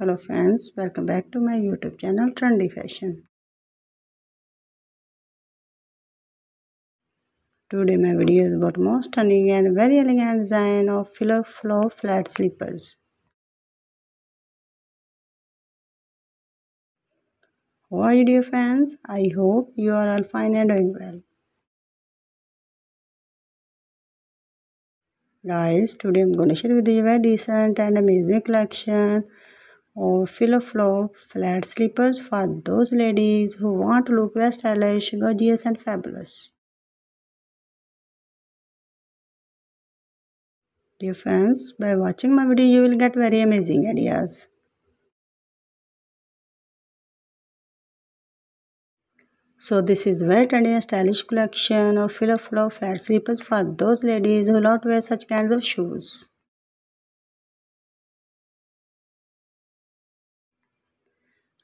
Hello friends, welcome back to my YouTube channel Trendy Fashion. Today my video is about most stunning and very elegant design of flip flop flat slippers. How are you dear friends? I hope you are all fine and doing well. Guys, today I'm going to share with you a very decent and amazing collection of flip flop flat slippers for those ladies who want to look very stylish, gorgeous and fabulous. Dear friends, by watching my video you will get very amazing ideas. So this is very trendy and stylish collection of flip flop flat slippers for those ladies who love to wear such kinds of shoes.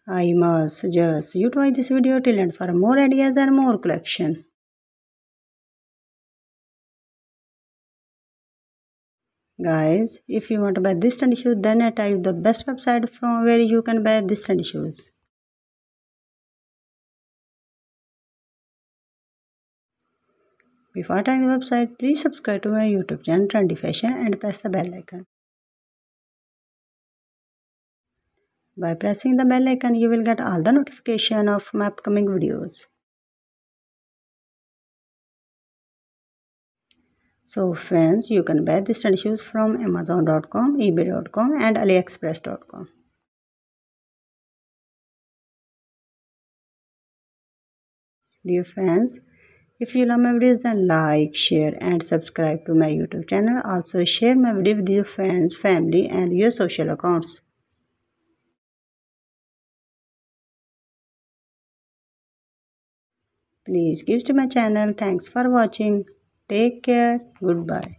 I must suggest you try this video till end for more ideas and more collection. Guys, if you want to buy this trendy shoes, then I tell you the best website from where you can buy this trendy shoes. Before trying the website, please subscribe to my YouTube channel Trendy Fashion and press the bell icon. By pressing the bell icon, you will get all the notification of my upcoming videos. So friends, you can buy these shoes from Amazon.com, eBay.com and AliExpress.com. Dear friends, if you love my videos, then like, share and subscribe to my YouTube channel. Also share my video with your friends, family and your social accounts. Please give to my channel. Thanks for watching. Take care. Goodbye.